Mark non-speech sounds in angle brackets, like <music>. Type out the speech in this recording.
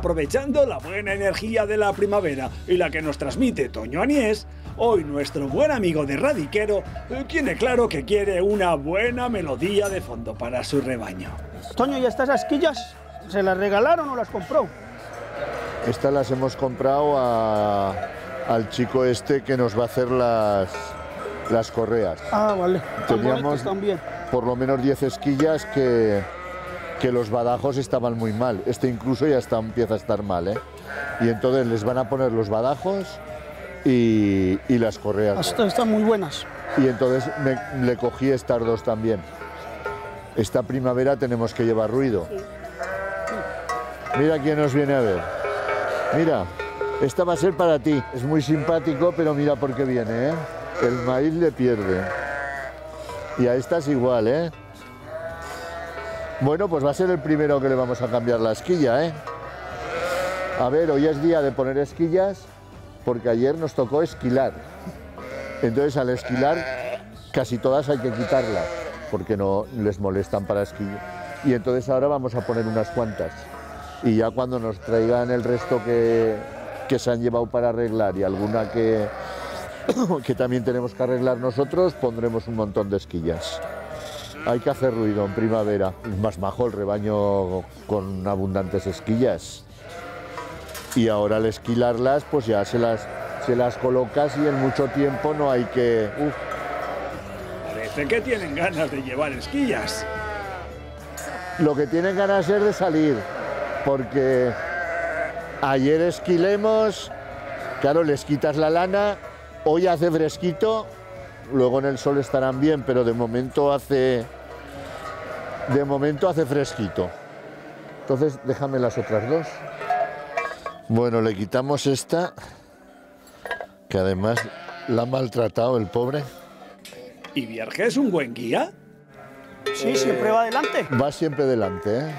aprovechando la buena energía de la primavera y la que nos transmite Toño Aniés, hoy nuestro buen amigo de Radiquero eh, tiene claro que quiere una buena melodía de fondo para su rebaño. Toño, ¿y estas asquillas se las regalaron o las compró? Estas las hemos comprado a- al chico este que nos va a hacer las, las correas. Ah, vale. Teníamos también. por lo menos 10 esquillas que, que los badajos estaban muy mal. Este incluso ya está, empieza a estar mal. ¿eh? Y entonces les van a poner los badajos y, y las correas. Estas están muy buenas. Y entonces me- le cogí estas dos también. Esta primavera tenemos que llevar ruido. Mira quién nos viene a ver. Mira, esta va a ser para ti. Es muy simpático, pero mira por qué viene, ¿eh? El maíz le pierde. Y a esta es igual, ¿eh? Bueno, pues va a ser el primero que le vamos a cambiar la esquilla, ¿eh? A ver, hoy es día de poner esquillas porque ayer nos tocó esquilar. Entonces al esquilar casi todas hay que quitarlas porque no les molestan para esquillar. Y entonces ahora vamos a poner unas cuantas. Y ya cuando nos traigan el resto que, que se han llevado para arreglar y alguna que, <coughs> que también tenemos que arreglar nosotros, pondremos un montón de esquillas. Hay que hacer ruido en primavera. Es más majo el rebaño con abundantes esquillas. Y ahora al esquilarlas, pues ya se las, se las colocas y en mucho tiempo no hay que... Uf, Parece que tienen ganas de llevar esquillas. lo que tienen ganas es de salir, porque ayer esquilemos, claro, les quitas la lana, hoy hace fresquito, luego en el sol estarán bien, pero de momento hace, de momento hace fresquito. Entonces déjame las otras dos. Bueno, le quitamos esta, que además la ha maltratado el pobre. ¿Y Vierge es un buen guía? Sí, siempre va adelante. Va siempre delante, ¿eh?